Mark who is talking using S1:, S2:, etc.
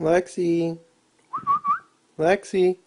S1: Lexi! Lexi!